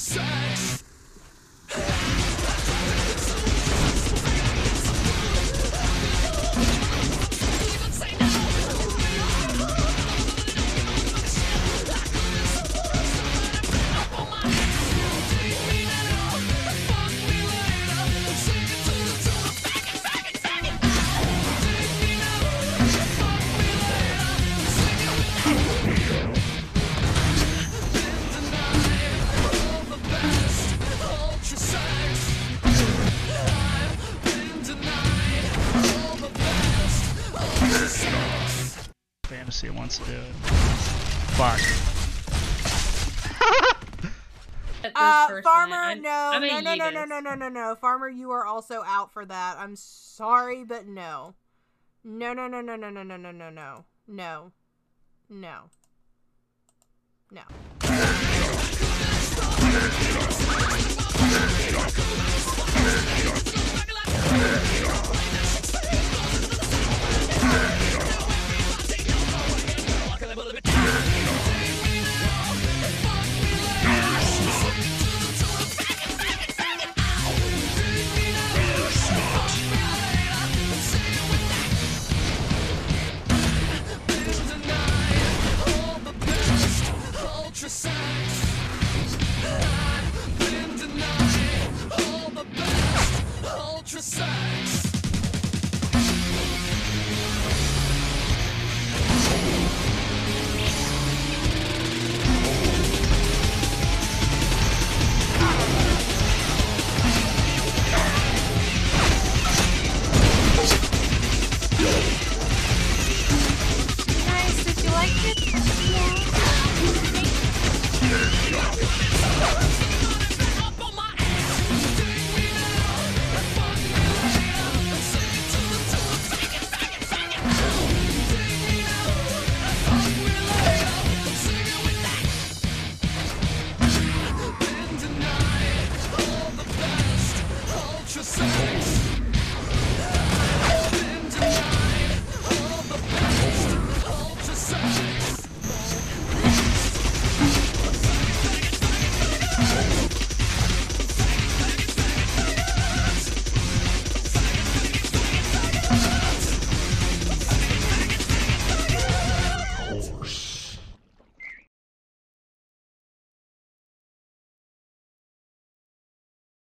sex. Fantasy wants to do it. Fuck. Uh, Farmer, I'm- no, I'm no, no, no, no, no, no, no, no. Farmer, you are also out for that. I'm sorry, but no. No, no, no, no, no, no, no, no, no, no. No. No. No. what you say.